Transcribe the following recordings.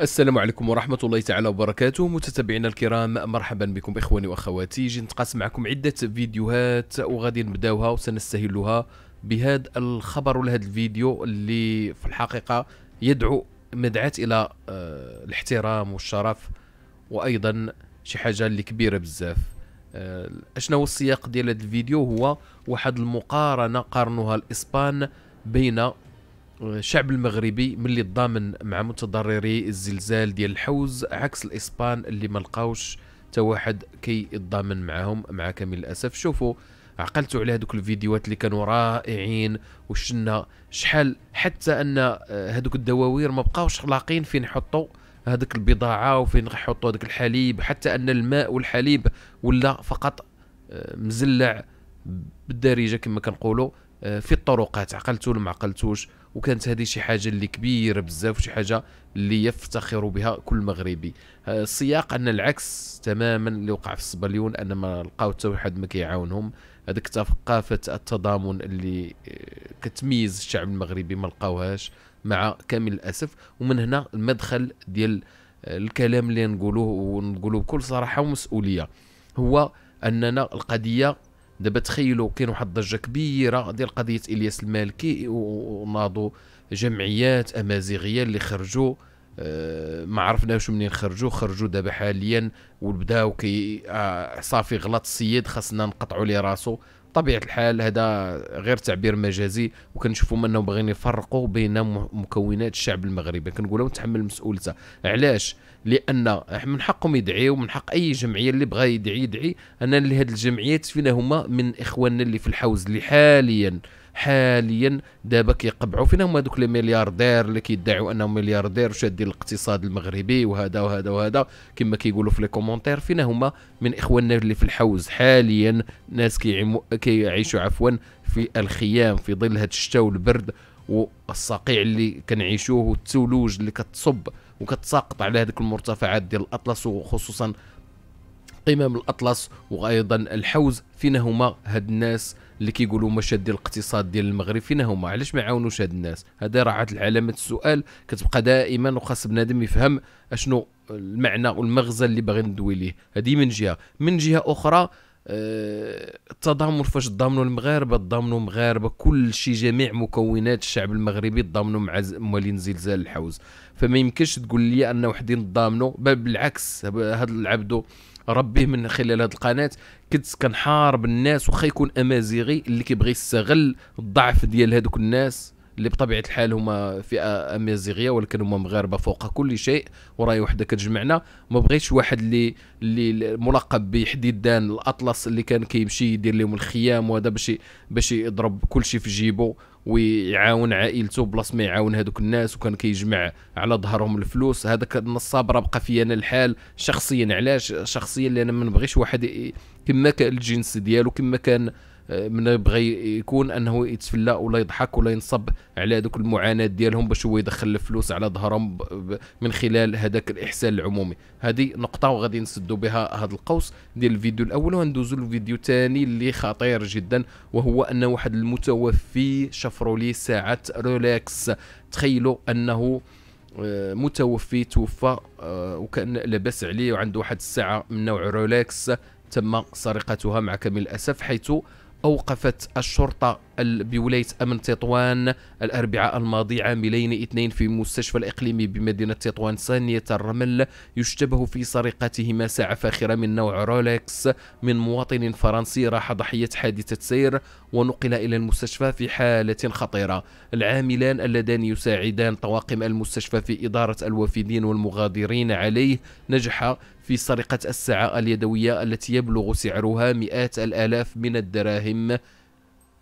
السلام عليكم ورحمة الله تعالى وبركاته. متتبعينا الكرام مرحبا بكم إخواني وأخواتي. جي نتقاسم معكم عدة فيديوهات وغادي نبداوها وسنستهلها بهذا الخبر ولا هذا الفيديو اللي في الحقيقة يدعو مدعاة إلى آه، الاحترام والشرف وأيضا شي حاجة اللي كبيرة بزاف. آه، اشنا هو السياق ديال هذا الفيديو؟ هو واحد المقارنة قارنوها الإسبان بين الشعب المغربي ملي تضامن مع متضرري الزلزال ديال الحوز عكس الإسبان اللي ما لقاوش حتى واحد كي يتضامن معاهم. مع كامل الأسف شوفوا عقلتوا على هذوك الفيديوهات اللي كانوا رائعين وشنا شحال حتى أن آه، هذوك الدواوير ما بقاوش لاقين فين يحطوا هذيك البضاعة وفين يحطوا هذاك الحليب. حتى أن الماء والحليب ولا فقط آه، مزلع بالدارجة كما كنقولوا آه، في الطرقات. عقلتوا ولا ما عقلتوش؟ وكانت هذه شي حاجة اللي كبيره بزاف وشي حاجة اللي يفتخر بها كل مغربي. آه، السياق أن العكس تماما اللي وقع في الصبليون أن ما لقاو حتى واحد ما كيعاونهم. هذيك ثقافه التضامن اللي آه، كتميز الشعب المغربي ما لقاوهاش مع كامل الأسف. ومن هنا المدخل ديال آه، الكلام اللي نقولوه ونقولوه بكل صراحة ومسؤولية هو أننا القضية دابا تخيلوا كاين واحد الضجة كبيرة ديال قضيه إلياس المالكي وناضوا جمعيات أمازيغية اللي خرجوا آه، ما عرفناش منين خرجوا خرجوا دابا حاليا وبداو كي آه، صافي غلط السيد خاصنا نقطعوا ليه راسو. طبيعه الحال هذا غير تعبير مجازي وكنشوفوا انهم باغيين يفرقوا بين مكونات الشعب المغربي. كنقولوا تحمل مسؤولته علاش؟ لأن من حقهم يدعيوا ومن حق أي جمعية اللي بغى يدعي يدعي أن لهذه الجمعيات فينا هما من إخواننا اللي في الحوز. اللي حاليا حاليا دابا كيقبعوا فينا. هما دوك لي ملياردير اللي كيدعوا انهم ملياردير وشادين الاقتصاد المغربي وهذا وهذا وهذا. كما كيقولوا في les commentaires فينا هما من إخواننا اللي في الحوز حاليا. ناس كيعيشوا عفوا في الخيام في ظل هذا الشتاء والبرد والصقيع اللي كنعيشوه والثلوج اللي كتصب وكتساقط على هذيك المرتفعات ديال الأطلس وخصوصا قمم الأطلس وأيضا الحوز. فينا هما هاد الناس اللي كيقولوا مشاد ديال الاقتصاد ديال المغرب فينا هما. علاش ما يعاونوش هاد الناس؟ هذا راه علامه السؤال. كتبقى دائما وخاص بنادم يفهم أشنو المعنى والمغزى اللي باغي ندوي ليه. هذه من جهة. من جهة أخرى التضامن فاش تضامنوا المغاربة تضامنوا مغاربة كل شيء جميع مكونات الشعب المغربي تضامنوا مع موالين زلزال الحوز. فما يمكنش تقول لي أن وحدين نضامنوا بل بالعكس هذا العبد ربي من خلال هذه القناة كنت كنحارب الناس وخا يكون أمازيغي اللي كيبغي يستغل الضعف ديال هذوك الناس. اللي بطبيعة الحال هما فئة امازيغيه ولكن هما مغاربة فوق كل شيء وراي وحده كتجمعنا ما بغيتش واحد اللي اللي ملقب بحديدان الأطلس اللي كان كيمشي يدير لهم الخيام وهذا باش باش يضرب كل شيء في جيبه ويعاون عائلته بلاص ما يعاون هذوك الناس وكان كيجمع على ظهرهم الفلوس. هذاك النصاب راه بقى في أنا الحال شخصيا. علاش؟ شخصيا لأن ما نبغيش واحد كما كان الجنس ديالو كما كان من يبغي يكون أنه يتفلى ولا يضحك ولا ينصب على هذوك المعاناة ديالهم باش هو يدخل الفلوس على ظهرهم من خلال هذاك الإحسان العمومي. هذه نقطة وغادي نسدوا بها هذا القوس ديال الفيديو الأول وندوزو للفيديو الثاني اللي خطير جدا وهو أن واحد المتوفي شفروا لي ساعة رولكس تخيلوا أنه آه، متوفي توفى آه، وكان لاباس عليه وعنده واحد الساعة من نوع رولكس تم سرقتها مع كامل الأسف حيث أوقفت الشرطة. بولاية أمن تطوان الأربعاء الماضي عاملين اثنين في مستشفى الإقليمي بمدينة تطوان ثانية الرمل يشتبه في سرقتهما ساعة فاخرة من نوع رولكس من مواطن فرنسي راح ضحية حادثة سير ونقل إلى المستشفى في حالة خطيرة. العاملان اللذان يساعدان طواقم المستشفى في إدارة الوافدين والمغادرين عليه نجح في سرقة الساعة اليدوية التي يبلغ سعرها مئات الآلاف من الدراهم.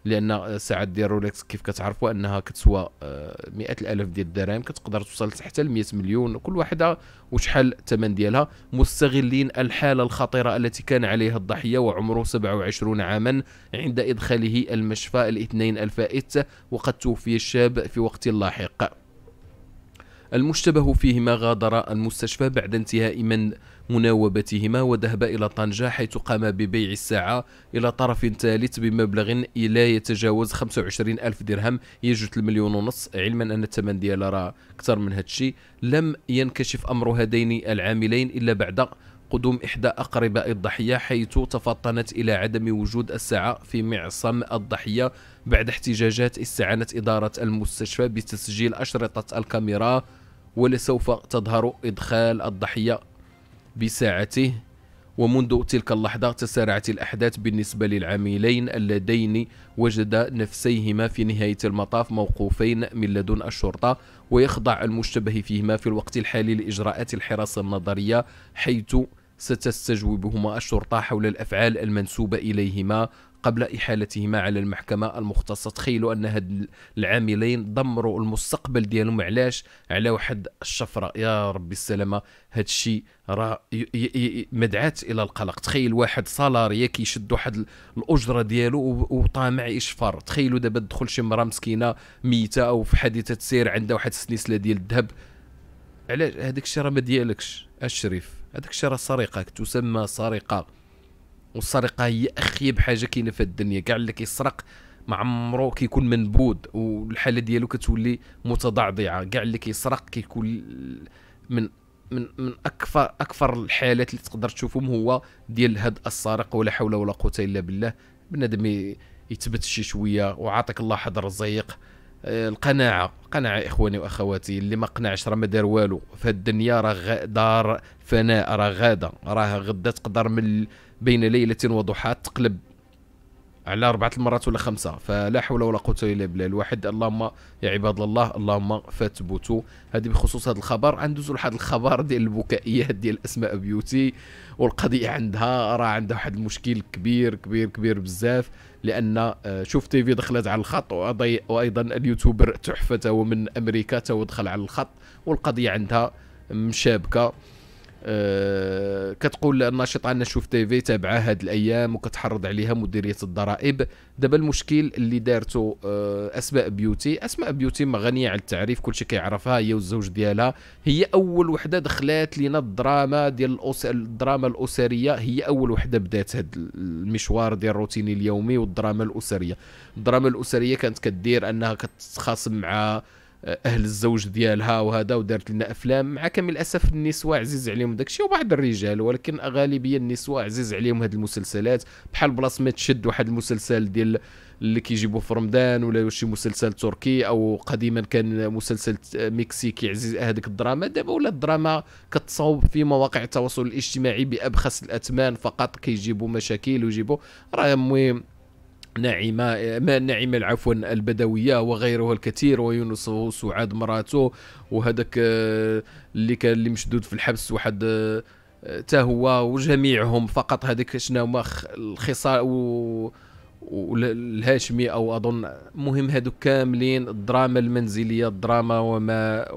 لأن الساعات ديال رولكس كيف كتعرفوا أنها كتسوى آه، مئات الالاف ديال الدراهم كتقدر توصل حتى ل 100 مليون كل واحدة وشحال الثمن ديالها. مستغلين الحالة الخطيرة التي كان عليها الضحية وعمره 27 عاما عند إدخاله المشفى الاثنين الفائت وقد توفي الشاب في وقت لاحق. المشتبه فيهما غادر المستشفى بعد انتهاء من مناوبتهما وذهب إلى طنجة حيث قام ببيع الساعة إلى طرف ثالث بمبلغ لا يتجاوز 25 ألف درهم يجوز المليون ونص علما أن الثمن ديالها راه أكثر من هذا الشيء. لم ينكشف أمر هذين العاملين إلا بعد قدوم إحدى أقرباء الضحية حيث تفطنت إلى عدم وجود الساعة في معصم الضحية بعد احتجاجات استعانت إدارة المستشفى بتسجيل أشرطة الكاميرا ولسوف تظهر إدخال الضحية بساعته. ومنذ تلك اللحظة تسارعت الأحداث بالنسبة للعاملين اللذين وجدا نفسيهما في نهاية المطاف موقوفين من لدن الشرطة ويخضع المشتبه فيهما في الوقت الحالي لإجراءات الحراسة النظرية حيث ستستجوبهما الشرطة حول الأفعال المنسوبة إليهما قبل إحالتهما على المحكمة المختصة. تخيلوا أن هاد العاملين دمروا المستقبل ديالهم. علاش؟ على واحد الشفرة. يا ربي السلامة هاد الشيء راه مدعات إلى القلق. تخيل واحد صالاريا كيشد واحد الأجرة ديالو وطامع يشفر تخيلوا دابا تدخل شي مرأة مسكينة ميتة أو في حادثة سير عندها واحد السلسلة ديال الذهب. علاش؟ هذاك الشيء راه ما ديالكش. الشريف هذاك الشيء راه سرقة تسمى سرقة. والسرقة هي أخيب حاجة كاينة في الدنيا. كاع اللي كيسرق ما عمرو كيكون منبود والحالة ديالو كتولي متضعضعة. كاع اللي كيسرق كيكون من من من أكثر أكثر الحالات اللي تقدر تشوفهم هو ديال هاد السارق ولا حول ولا قوة إلا بالله. بنادم يثبت شي شوية وعاطيك الله حظ رزيق آه، القناعة. قناعة إخواني وأخواتي اللي ما قنعش راه ما دار والو. في الدنيا راه دار فناء راه غادة. راه غدا تقدر من بين ليلة وضحاها تقلب على أربعة المرات ولا خمسة فلا حول ولا قوة إلا بالله الواحد. اللهم يا عباد الله اللهم فاثبتوا هذه بخصوص هذا الخبر غندوزو لواحد الخبر ديال البكائيات ديال أسماء بيوتي والقضية عندها. راه عندها واحد المشكل كبير كبير كبير بزاف لأن آه، شوف تيفي دخلت على الخط وأيضا ال YouTuber تحفة من أمريكا تو دخل على الخط والقضية عندها مشابكة. أه كتقول الناشطه عندنا شوف تيفي تابعة هاد الأيام وكتحرض عليها مديرية الضرائب. دابا المشكل اللي دارته أه أسماء بيوتي. أسماء بيوتي ما غنية على التعريف كلشي كيعرفها هي والزوج ديالها. هي أول وحدة دخلات لينا الدراما ديال الأس... الدراما الأسرية. هي أول وحدة بدات هاد المشوار ديال الروتيني اليومي والدراما الأسرية. الدراما الأسرية كانت كدير أنها كتخاصم مع أهل الزوج ديالها وهذا ودارت لنا أفلام. مع كامل الأسف النسوة عزيز عليهم داكشي وبعض الرجال ولكن غالبية النسوة عزيز عليهم هاد المسلسلات. بحال بلاص ما تشد واحد المسلسل ديال اللي كيجيبوه في رمضان ولا شي مسلسل تركي أو قديما كان مسلسل مكسيكي عزيز هذيك الدراما. دابا ولا الدراما كتصاوب في مواقع التواصل الاجتماعي بأبخس الاثمان فقط كيجيبوا مشاكل ويجيبوا راه المهم نعيمة نعيمة عفوا البدوية وغيرها الكثير ويونس وسعاد مراته وهذاك آه، اللي كان اللي مشدود في الحبس واحد تا آه، هو وجميعهم فقط. هذيك شنو هما؟ الخصال و والهاشمي أو أظن. مهم هذوك كاملين الدراما المنزلية الدراما وما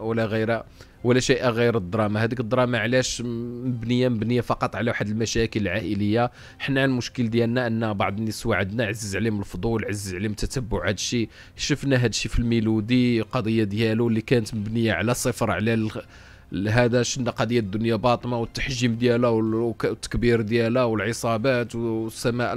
ولا غيرها. ولا شيء غير الدراما. هذيك الدراما علاش مبنيه مبنية فقط على واحد المشاكل العائليه حنا المشكل ديالنا أن بعض النسوة عندنا عزيز عليهم الفضول عزيز عليهم تتبع هذا الشيء شفنا هذا الشيء في الميلودي القضية ديالو اللي كانت مبنية على صفر على هذا شنا قضية الدنيا باطمه والتحجيم ديالها والتكبير ديالها والعصابات والسما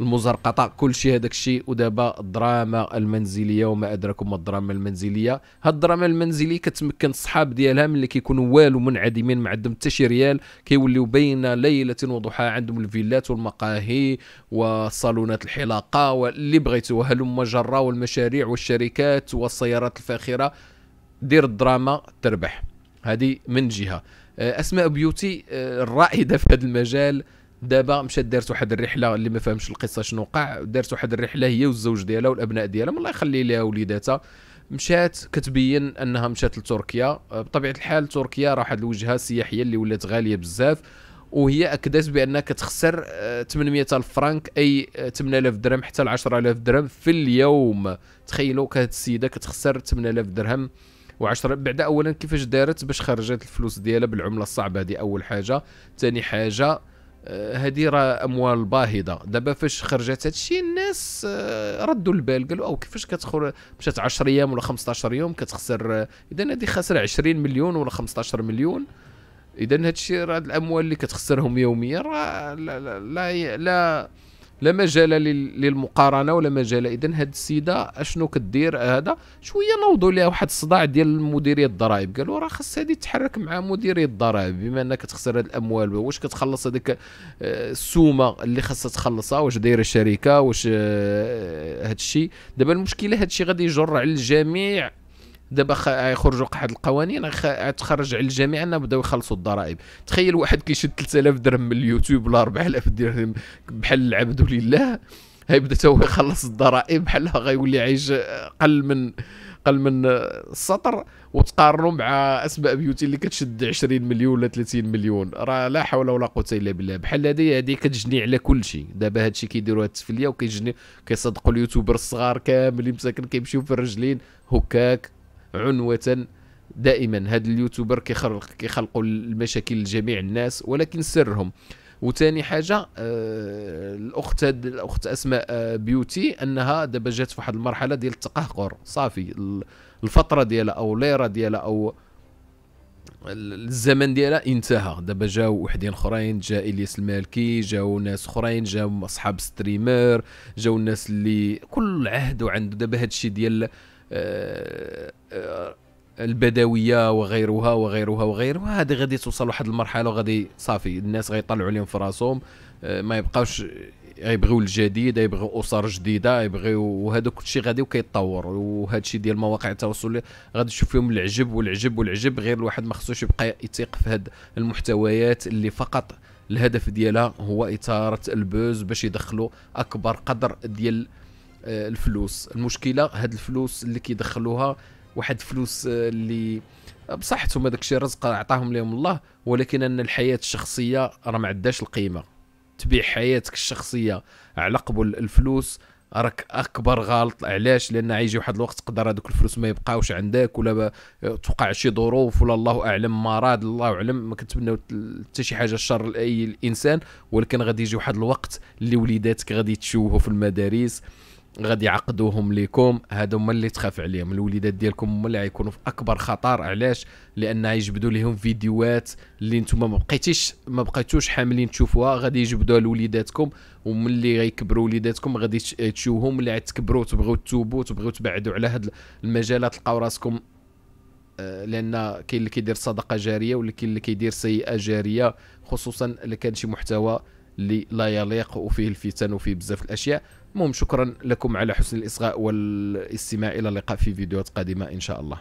المزرقطه كل شيء هذاك الشيء ودابا الدراما المنزلية وما أدراكم ما الدراما المنزلية. هاد الدراما المنزليه كتمكن الصحاب ديالها ملي كيكونوا والو منعدمين ما عندهم حتى شي ريال كيوليو بين ليلة وضحاها عندهم الفيلات والمقاهي وصالونات الحلاقة واللي بغيتو هلم جرا والمشاريع والشركات والسيارات الفاخرة. دير الدراما تربح. هذه من جهة. أسماء بيوتي آه، الرائدة في هذا المجال دابا مشات دارت واحد الرحلة اللي ما فهمش القصة شنو وقع دارت واحد الرحلة هي والزوج ديالها والأبناء ديالها الله يخلي ليها وليداتها. مشات كتبين أنها مشات لتركيا. بطبيعة الحال تركيا راه واحد الوجهة سياحيه اللي ولات غالية بزاف وهي أكدت بأنها كتخسر 800 آه، ألف فرانك أي 8000 درهم حتى ل 10000 درهم في اليوم. تخيلوا كانت السيدة كتخسر 8000 درهم و10 بعد اولا كيفاش دارت باش خرجت الفلوس ديالها بالعملة الصعبة هذه؟ أول حاجة. ثاني حاجة هذه راه أموال باهظة. دابا فاش خرجت هذا الشيء الناس آه، ردوا البال قالوا أو كيفاش كتخرج؟ مشات 10 أيام ولا 15 يوم كتخسر اذا هذه خاسره 20 مليون ولا 15 مليون. اذا هذا الشيء راه الأموال اللي كتخسرهم يوميا راه لا لا, لا, لا لا مجال للمقارنة ولا مجال. اذا هاد السيدة أشنو كدير هذا؟ شوية نوضوا لها واحد الصداع ديال مديرية الضرائب. قالوا راه خاص هذه تحرك مع مديرية الضرائب بما أنك كتخسر هاد الأموال. واش كتخلص هذيك آه، السومة اللي خاصها تخلصها؟ واش دايرة الشركة واش آه، هاد الشيء دابا المشكلة هاد الشيء غادي يجر على الجميع. دابا يخرجوا واحد القوانين تخرج على الجميع انهم بداو يخلصوا الضرائب. تخيل واحد كيشد 3000 درهم من اليوتيوب ولا 4000 درهم بحال العبد لله هيبدا تو يخلص الضرائب بحال غيولي عايش قل من قل من السطر وتقارنوا مع اسماء بيوتي اللي كتشد 20 مليون ولا 30 مليون. راه لا حول ولا قوة إلا بالله. بحال هذه هذه كتجني على كل شيء. دابا هادشي كيديروا هاد التفليه وكيجني كيصدقوا اليوتيوبر الصغار كاملين مساكن كيمشيو في الرجلين هكاك. عنوة دائما. هاد اليوتيوبر كيخلق كيخلقوا المشاكل لجميع الناس ولكن سرهم. وثاني حاجة آه الاخت الأخت أسماء آه بيوتي أنها دابا جات في واحد المرحلة ديال التقهقر. صافي الفترة ديالها أو l'ère ديالها أو الزمن ديالها انتهى. دابا جاو وحدين أخرين جا إلياس المالكي جاو ناس أخرين جاو أصحاب streamer جاو الناس اللي كل عهد وعنده. دابا هادشي ديال البدوية وغيرها وغيرها وغيرها. هذه غادي توصل لواحد المرحلة وغادي صافي الناس غيطلعوا عليهم في راسهم آه، ما يبقاوش يبغيو الجديد يبغيو أسر جديدة يبغيو وهذا كل شيء غادي وكيتطور. وهذا الشيء ديال مواقع التواصل غادي تشوف فيهم العجب والعجب والعجب غير الواحد ما خصوش يبقى يثيق في هاد المحتويات اللي فقط الهدف ديالها هو إثارة البوز باش يدخلوا أكبر قدر ديال آه، الفلوس. المشكلة هاد الفلوس اللي كيدخلوها واحد فلوس آه، اللي بصحتهم هذاك الشيء رزق عطاهم لهم الله ولكن أن الحياة الشخصية راه ما عندهاش القيمة. تبيع حياتك الشخصية على قبل الفلوس راك أكبر غلط. علاش؟ لأن غيجي واحد الوقت تقدر هذوك الفلوس ما يبقاوش عندك ولا توقع شي ظروف ولا الله أعلم مرض الله أعلم ما كنتمناو حتى شي حاجة شر لأي إنسان. ولكن غادي يجي واحد الوقت اللي وليداتك غادي تشوهوا في المدارس. غادي يعقدوهم ليكم. هادو هما اللي تخاف عليهم. الوليدات ديالكم هما اللي غيكونوا في أكبر خطر. علاش؟ لأن غيجبدوا لهم فيديوهات اللي نتوما ما بقيتيش ما بقيتوش حاملين تشوفوها. غادي يجبدوها لوليداتكم. وملي غيكبروا وليداتكم. غادي تشوفوهم ملي غتكبروا تبغيو تتوبوا تبغيو تبعدوا على هاد المجالات لقاو راسكم آه، لأن كاين اللي كيدير صدقة جارية واللي كاين اللي كيدير سيئة جارية. خصوصا إلا كان شي محتوى اللي لا يليق وفيه الفتن وفيه بزاف الأشياء. المهم شكرا لكم على حسن الإصغاء والاستماع. إلى اللقاء في فيديوهات قادمة إن شاء الله.